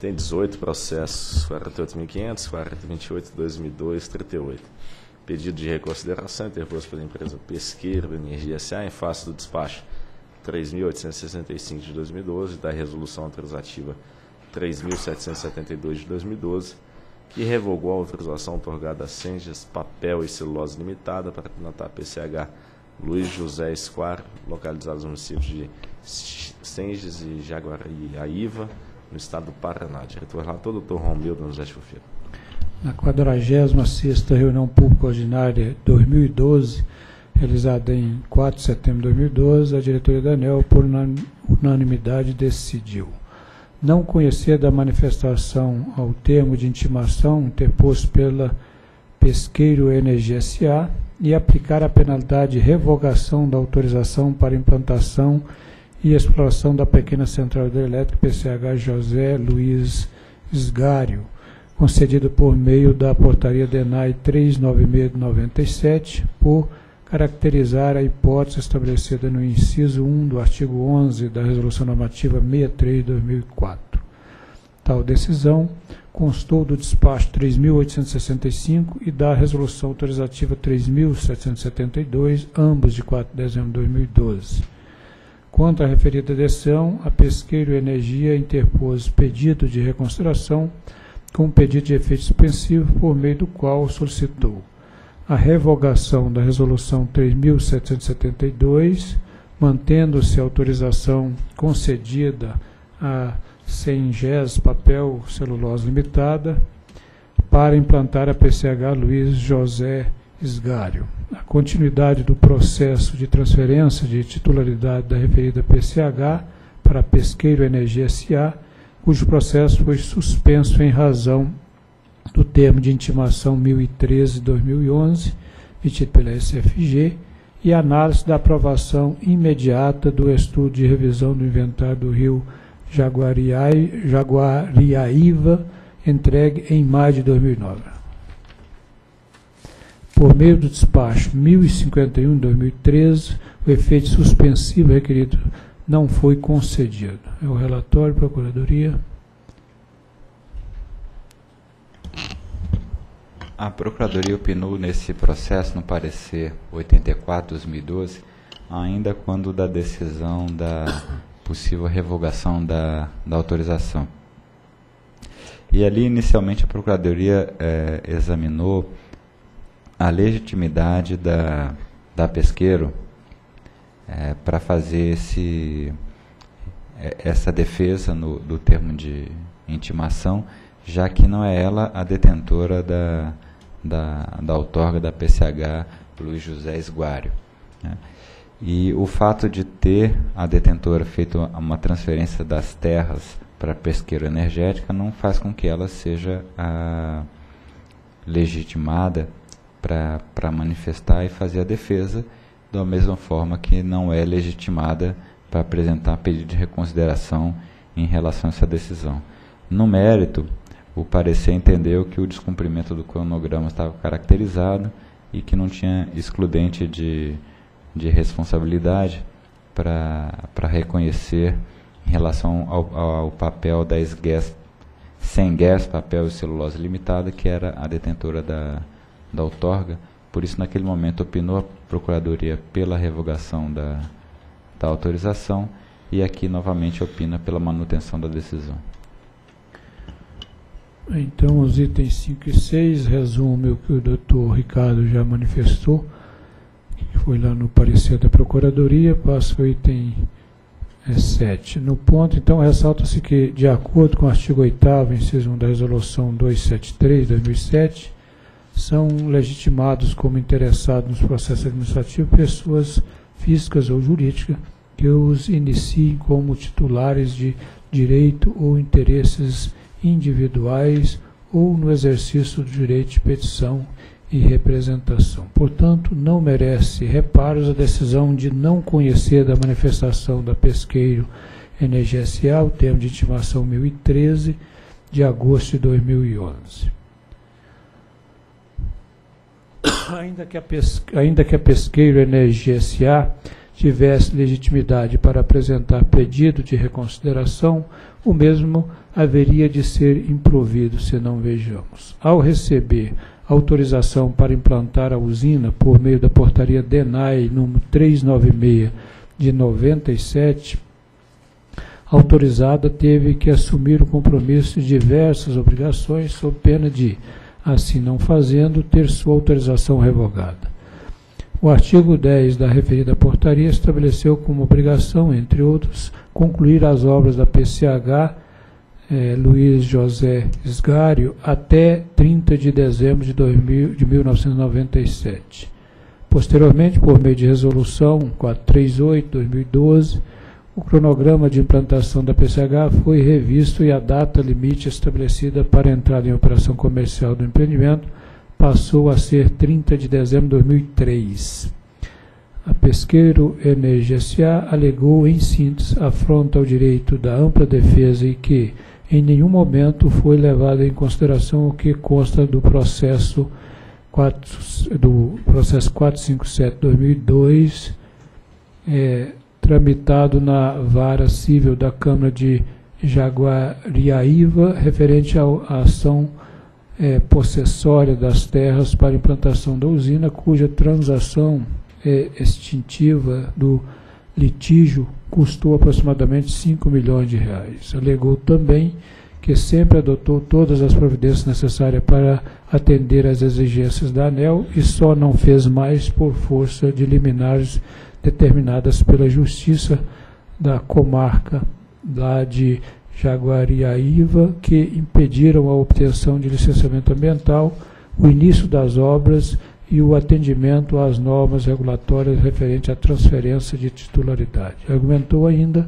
Tem 18 processos, 48.500, 4028, 2002, 38. Pedido de reconsideração interposto pela empresa Pesqueiro Energia SA em face do despacho 3.865 de 2012 da resolução autorizativa 3.772 de 2012, que revogou a autorização otorgada a Senges Papel e Celulose Limitada para implantar PCH Luiz José Esquar, localizados no município de Senges e Jaguariaíva, no estado do Paraná. Diretor relator, doutor Romildo José Chufeiro. Na 46ª reunião pública ordinária 2012, realizada em 4 de setembro de 2012, a diretoria da ANEL, por unanimidade, decidiu não conhecer da manifestação ao termo de intimação interposto pela Pesqueiro Energia SA e aplicar a penalidade de revogação da autorização para implantação exploração da pequena central hidrelétrica PCH José Luiz Esgário, concedido por meio da portaria DENAI 396 de 97, por caracterizar a hipótese estabelecida no inciso 1 do artigo 11 da Resolução Normativa 63 de 2004. Tal decisão constou do despacho 3.865 e da Resolução Autorizativa 3.772, ambos de 4 de dezembro de 2012. Quanto à referida decisão, a Pesqueiro Energia interpôs pedido de reconsideração com pedido de efeito suspensivo, por meio do qual solicitou a revogação da Resolução 3.772, mantendo-se a autorização concedida a Sengés Papel Celulose Limitada para implantar a PCH Luiz José Esgário. A continuidade do processo de transferência de titularidade da referida PCH para Pesqueiro Energia SA, cujo processo foi suspenso em razão do termo de intimação 1013-2011, emitido pela SFG, e análise da aprovação imediata do estudo de revisão do inventário do rio Jaguariaíva, entregue em maio de 2009. Por meio do despacho 1051 de 2013, o efeito suspensivo requerido não foi concedido. É o relatório, Procuradoria. A Procuradoria opinou nesse processo no parecer 84-2012, ainda quando da decisão da possível revogação da, da autorização. E ali, inicialmente, a Procuradoria é, examinou a legitimidade da, da pesqueiro é, para fazer esse, é, essa defesa no, do termo de intimação, já que não é ela a detentora da, da, da outorga da PCH Luiz José Esguário. Né? E o fato de ter a detentora feito uma transferência das terras para a pesqueira energética não faz com que ela seja a, legitimada para manifestar e fazer a defesa, da mesma forma que não é legitimada para apresentar pedido de reconsideração em relação a essa decisão. No mérito, o parecer entendeu que o descumprimento do cronograma estava caracterizado e que não tinha excludente de, de responsabilidade para reconhecer em relação ao, ao papel da SGES, sem GES, papel e celulose limitada, que era a detentora da, da outorga. Por isso, naquele momento, opinou a Procuradoria pela revogação da, da autorização e aqui, novamente, opina pela manutenção da decisão. Então, os itens 5 e 6 resumem o que o doutor Ricardo já manifestou, que foi lá no parecer da Procuradoria, passa o item 7. É, no ponto, então, ressalta-se que, de acordo com o artigo 8 inciso 1 da Resolução 273 de 2007, são legitimados como interessados nos processos administrativos pessoas físicas ou jurídicas que os iniciem como titulares de direito ou interesses individuais ou no exercício do direito de petição e representação. Portanto, não merece reparos a decisão de não conhecer da manifestação da Pesqueiro NGSA, o termo de intimação 1013, de agosto de 2011. Ainda que a, pesque, ainda que a Pesqueiro NGSA tivesse legitimidade para apresentar pedido de reconsideração, o mesmo haveria de ser improvido se não vejamos. Ao receber autorização para implantar a usina por meio da portaria DENAI número 396 de 97, autorizada teve que assumir o compromisso de diversas obrigações sob pena de, assim não fazendo, ter sua autorização revogada. O artigo 10 da referida portaria estabeleceu como obrigação, entre outros, concluir as obras da PCH eh, Luiz José Esgário até 30 de dezembro de, 2000, de 1997. Posteriormente, por meio de resolução 438-2012, o cronograma de implantação da PCH foi revisto e a data limite estabelecida para a entrada em operação comercial do empreendimento passou a ser 30 de dezembro de 2003. A Pesqueiro Energia SA alegou, em síntese, afronta ao direito da ampla defesa e que, em nenhum momento, foi levado em consideração o que consta do processo, 4, do processo 457-2002, é, tramitado na vara civil da Câmara de Jaguariaíva, referente à ação é, possessória das terras para implantação da usina, cuja transação é, extintiva do litígio custou aproximadamente 5 milhões de reais. Alegou também que sempre adotou todas as providências necessárias para atender às exigências da ANEL e só não fez mais por força de liminares determinadas pela Justiça da comarca lá de Jaguariaíva, que impediram a obtenção de licenciamento ambiental, o início das obras e o atendimento às normas regulatórias referentes à transferência de titularidade. Argumentou ainda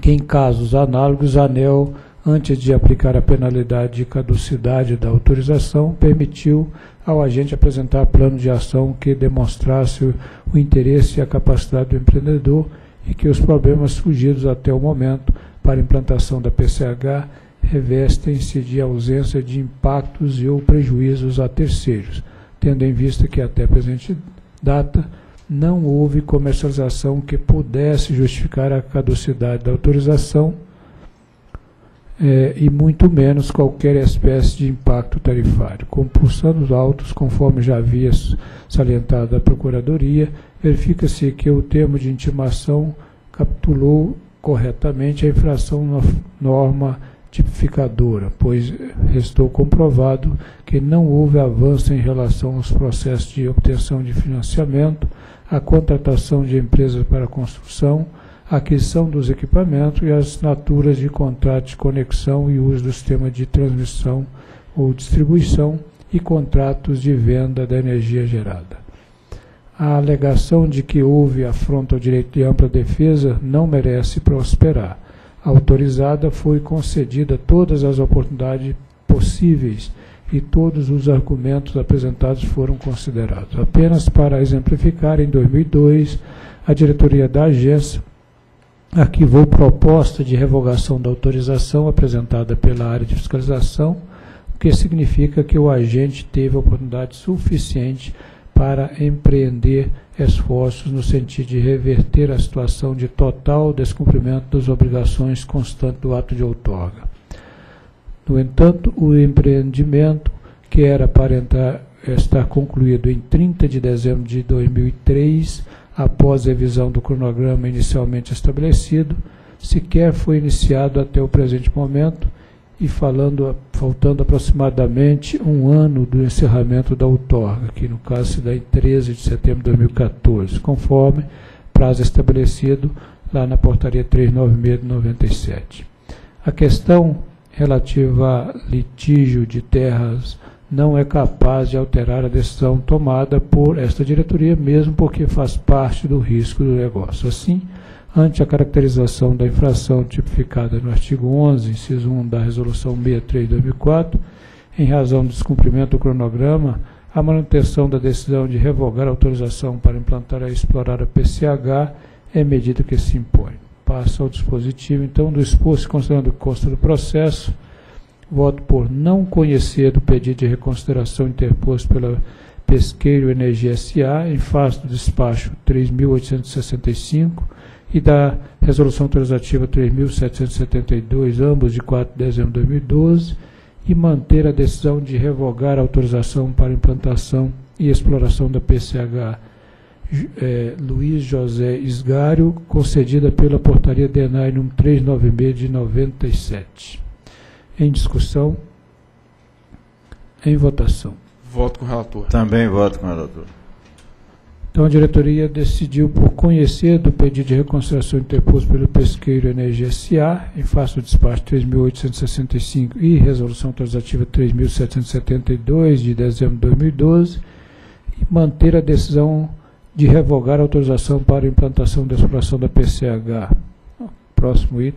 que, em casos análogos, a ANEL, antes de aplicar a penalidade de caducidade da autorização, permitiu ao agente apresentar plano de ação que demonstrasse o interesse e a capacidade do empreendedor e que os problemas surgidos até o momento para a implantação da PCH revestem-se de ausência de impactos e ou prejuízos a terceiros, tendo em vista que até presente data não houve comercialização que pudesse justificar a caducidade da autorização é, e muito menos qualquer espécie de impacto tarifário. Compulsando autos, conforme já havia salientado a Procuradoria, verifica-se que o termo de intimação capitulou corretamente a infração na norma tipificadora, pois restou comprovado que não houve avanço em relação aos processos de obtenção de financiamento, a contratação de empresas para construção, aquisição dos equipamentos e as assinaturas de contratos de conexão e uso do sistema de transmissão ou distribuição e contratos de venda da energia gerada. A alegação de que houve afronta ao direito de ampla defesa não merece prosperar. Autorizada foi concedida todas as oportunidades possíveis e todos os argumentos apresentados foram considerados. Apenas para exemplificar, em 2002, a diretoria da agência arquivou proposta de revogação da autorização apresentada pela área de fiscalização, o que significa que o agente teve oportunidade suficiente para empreender esforços no sentido de reverter a situação de total descumprimento das obrigações constantes do ato de outorga. No entanto, o empreendimento, que era para entrar, estar concluído em 30 de dezembro de 2003, após revisão do cronograma inicialmente estabelecido, sequer foi iniciado até o presente momento e falando, faltando aproximadamente um ano do encerramento da outorga, que no caso se dá em 13 de setembro de 2014, conforme prazo estabelecido lá na portaria 396 de 97. A questão relativa a litígio de terras não é capaz de alterar a decisão tomada por esta diretoria, mesmo porque faz parte do risco do negócio. Assim, ante a caracterização da infração tipificada no artigo 11, inciso 1 da Resolução 63 de 2004, em razão do descumprimento do cronograma, a manutenção da decisão de revogar a autorização para implantar e explorar a PCH é medida que se impõe. Passa ao dispositivo, então, do exposto, considerando o consta do processo, voto por não conhecer do pedido de reconsideração interposto pela Pesqueiro Energia SA, em face do despacho 3.865, e da Resolução Autorizativa 3.772, ambos de 4 de dezembro de 2012, e manter a decisão de revogar a autorização para implantação e exploração da PCH é, Luiz José Isgário, concedida pela portaria DENAI número 396 de 97. Em discussão, em votação. Voto com o relator. Também voto com o relator. Então, a diretoria decidiu por conhecer do pedido de reconsideração interposto pelo Pesqueiro Energia SA, em face do despacho 3.865 e resolução autorizativa 3.772 de dezembro de 2012, e manter a decisão de revogar a autorização para implantação da exploração da PCH. Próximo item.